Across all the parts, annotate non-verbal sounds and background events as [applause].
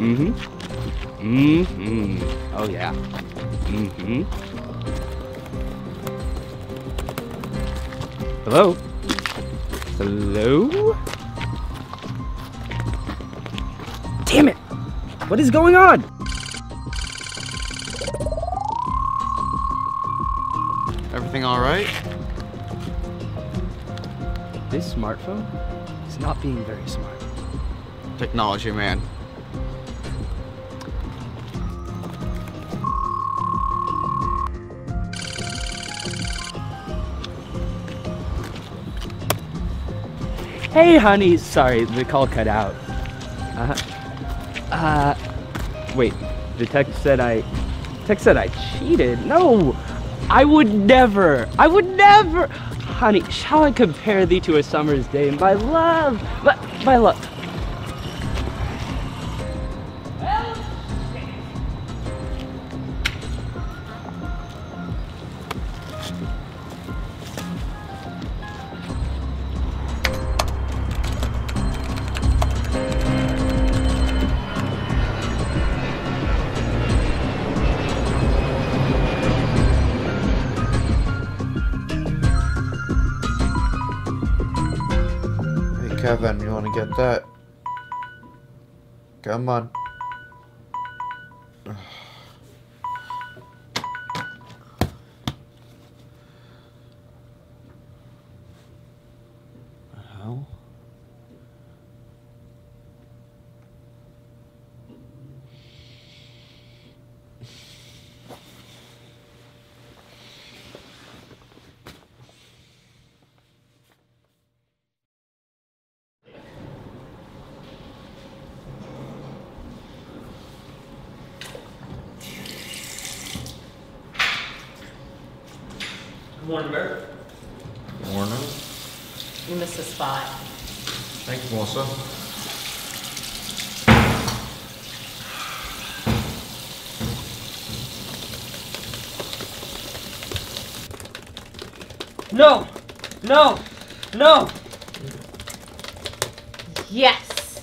Mm-hmm. Mm-hmm. Oh yeah. Mm-hmm. Hello? Hello? Damn it! What is going on? Everything all right? This smartphone is not being very smart. Technology, man. Hey, honey. Sorry, the call cut out. Uh, uh, wait. The text said I. Text said I cheated. No, I would never. I would never. Honey, shall I compare thee to a summer's day? My love, my, my love. Kevin, you want to get that? Come on. [sighs] Hell? Good morning, Mayor. Morning. You missed a spot. Thanks, Melissa. No! No! No! Yes!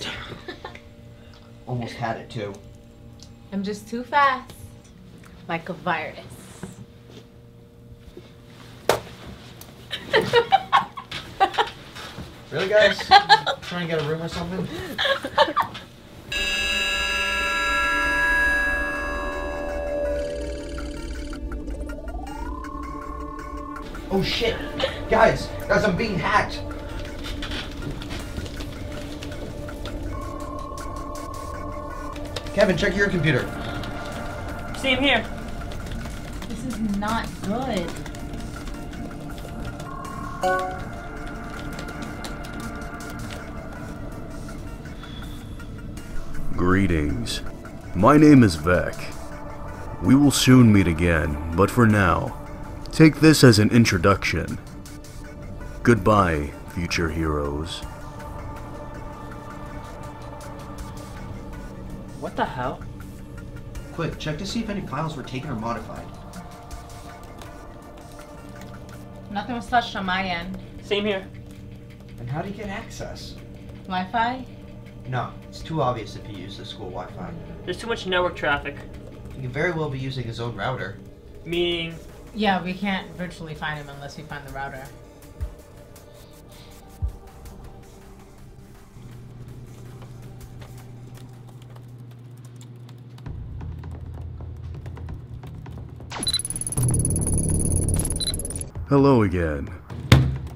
Almost had it too. I'm just too fast. Like a virus. Really, guys? [laughs] Trying to get a room or something? Oh shit! Guys, guys, I'm being hacked. Kevin, check your computer. Same here. This is not good. Greetings. My name is Vec. We will soon meet again, but for now, take this as an introduction. Goodbye, future heroes. What the hell? Quick, check to see if any files were taken or modified. Nothing was touched on my end. Same here. And how do you get access? Wi Fi? No, it's too obvious if you use the school Wi-Fi. There's too much network traffic. He could very well be using his own router. Meaning, Yeah, we can't virtually find him unless we find the router. Hello again.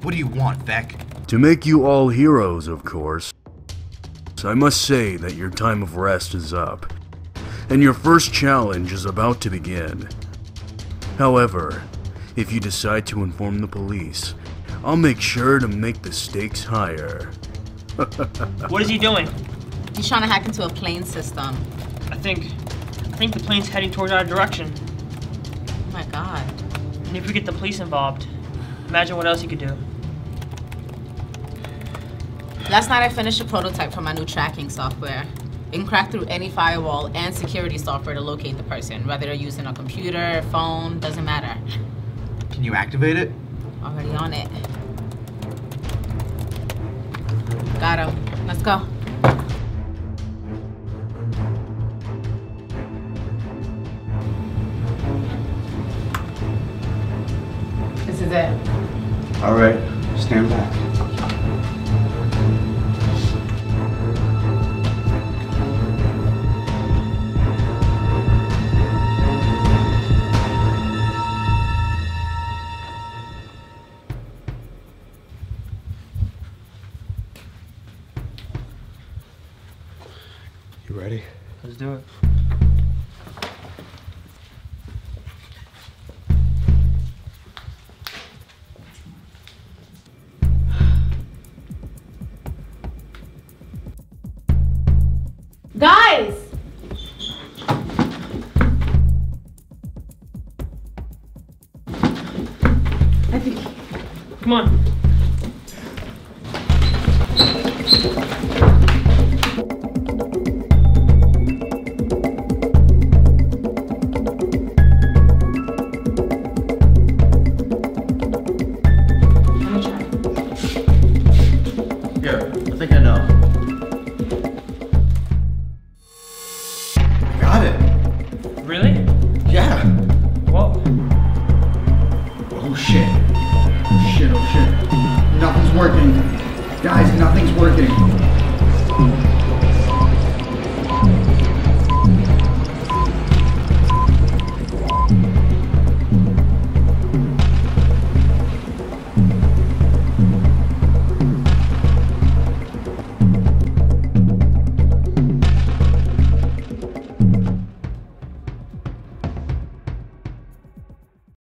What do you want, Vec? To make you all heroes, of course. I must say that your time of rest is up, and your first challenge is about to begin. However, if you decide to inform the police, I'll make sure to make the stakes higher. [laughs] what is he doing? He's trying to hack into a plane system. I think, I think the plane's heading towards our direction. Oh my god. And if we get the police involved, imagine what else he could do. Last night I finished a prototype for my new tracking software. It can crack through any firewall and security software to locate the person, whether they're using a computer, phone, doesn't matter. Can you activate it? Already on it. Got him. Let's go. This is it. All right, stand back. Come on. Here, I think I know. Guys, nothing's working.